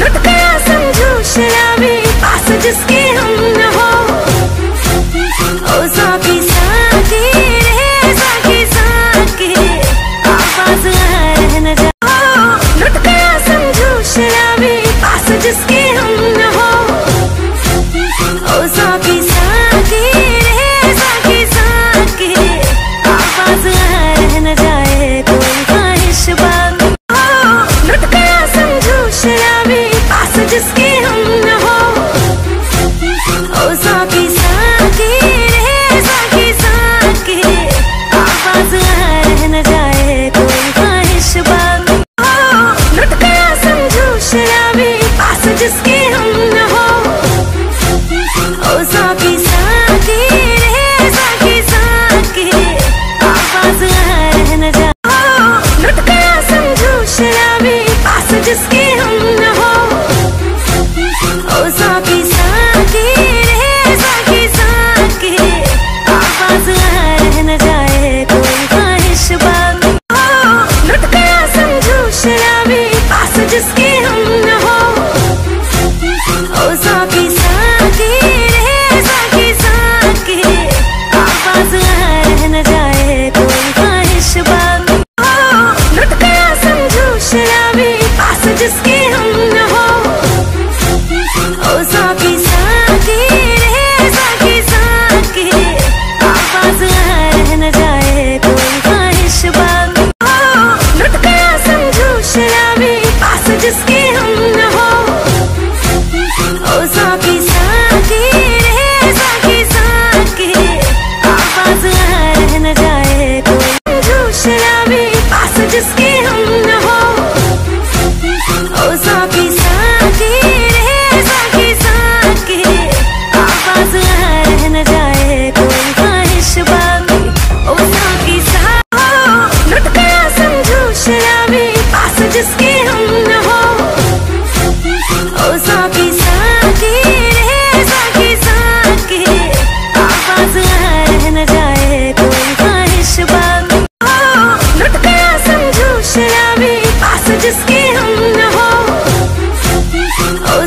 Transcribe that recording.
लुट समझो शराबी पास जिसके हम न हो। ओ साकी साकी रे साकी साकी आवाज़ है न जाओ लुट समझो शराबी पास जिसके जिसके हम न हो। ओ साकी साकी रे, साकी साकी, आवाज़ है न जाओ लुट समझो शराबी, पास जिसके हम न हो। ओ साकी साकी रे, साकी साकी, आवाज़ है न जाए कोई ख्वाहिश बाकी। हो समझो शराबी, पास जिसके पास जिसके हम न हो। ओ साकी साकी, रे साकी साकी, आवाज़ है न जाए कोई ख्वाहिश बाकी समझो शराबी, पास जिसके जिसके हम न हो। ओ